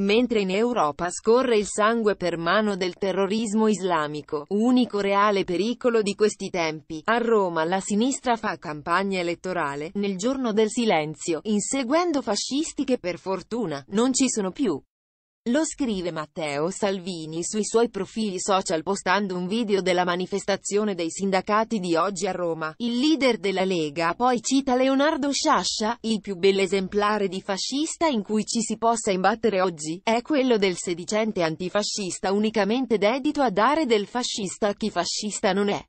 Mentre in Europa scorre il sangue per mano del terrorismo islamico, unico reale pericolo di questi tempi, a Roma la sinistra fa campagna elettorale, nel giorno del silenzio, inseguendo fascisti che per fortuna, non ci sono più. Lo scrive Matteo Salvini sui suoi profili social postando un video della manifestazione dei sindacati di oggi a Roma. Il leader della Lega poi cita Leonardo Sciascia, il più bell'esemplare di fascista in cui ci si possa imbattere oggi, è quello del sedicente antifascista unicamente dedito a dare del fascista a chi fascista non è.